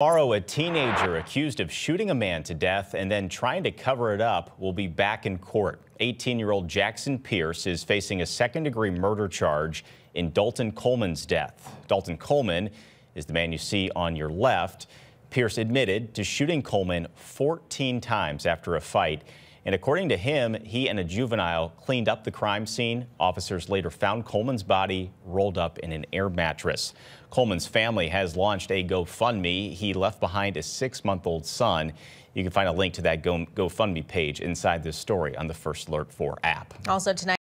Tomorrow, a teenager accused of shooting a man to death and then trying to cover it up will be back in court. 18-year-old Jackson Pierce is facing a second-degree murder charge in Dalton Coleman's death. Dalton Coleman is the man you see on your left. Pierce admitted to shooting Coleman 14 times after a fight. And according to him, he and a juvenile cleaned up the crime scene. Officers later found Coleman's body rolled up in an air mattress. Coleman's family has launched a GoFundMe. He left behind a six-month-old son. You can find a link to that GoFundMe page inside this story on the First Alert 4 app. Also tonight.